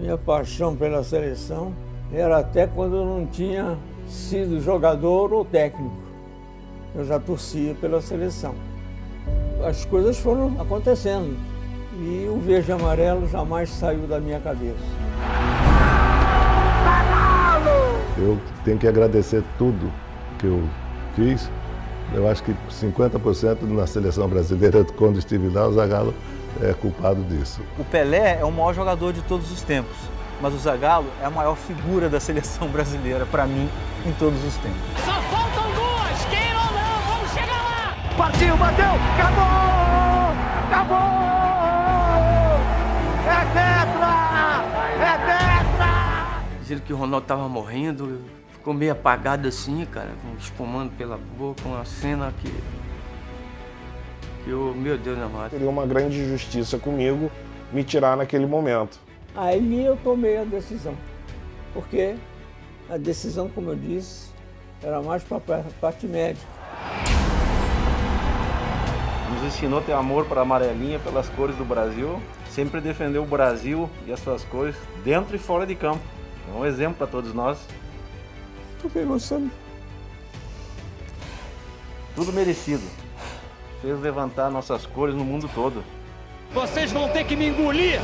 Minha paixão pela seleção era até quando eu não tinha sido jogador ou técnico. Eu já torcia pela seleção. As coisas foram acontecendo e o verde amarelo jamais saiu da minha cabeça. Eu tenho que agradecer tudo que eu fiz. Eu acho que 50% na seleção brasileira, quando estive lá, o Zagallo é culpado disso. O Pelé é o maior jogador de todos os tempos, mas o Zagallo é a maior figura da seleção brasileira, para mim, em todos os tempos. Só faltam duas, queira ou não, vamos chegar lá! Partiu, bateu, acabou! Acabou! É tetra! É tetra! Dizendo que o Ronaldo tava morrendo, ficou meio apagado assim, cara, espumando pela boca, uma cena que que eu, meu Deus amado. Seria uma grande injustiça comigo me tirar naquele momento. Aí eu tomei a decisão, porque a decisão, como eu disse, era mais para a parte médica. Nos ensinou a ter amor para a amarelinha, pelas cores do Brasil, sempre defendeu o Brasil e as suas cores dentro e fora de campo. É um exemplo para todos nós. Estou pensando. Tudo merecido fez levantar nossas cores no mundo todo. Vocês vão ter que me engolir!